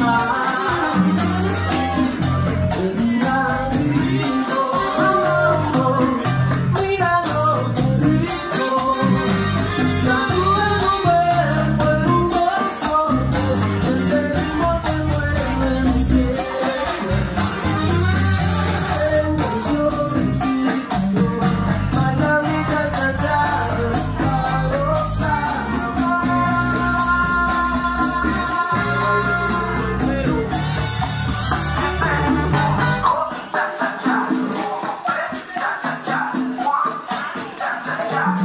smile. Good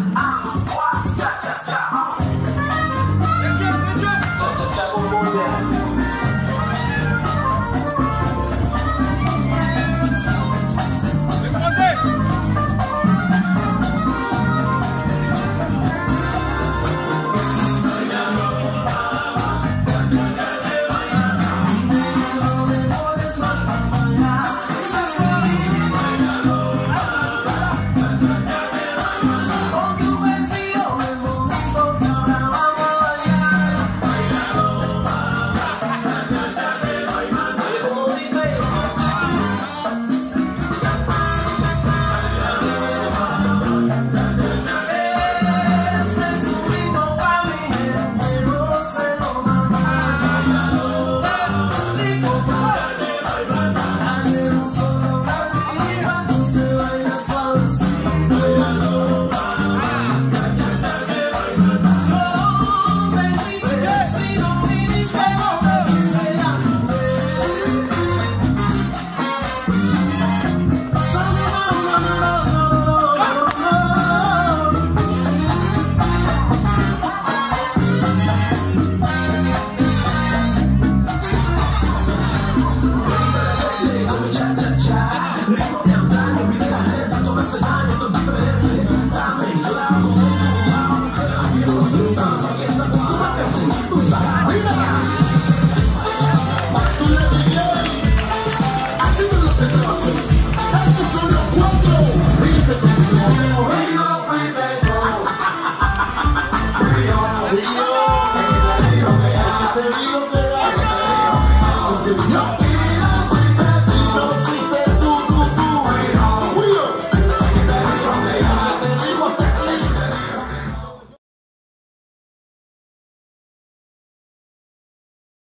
job, good job. no está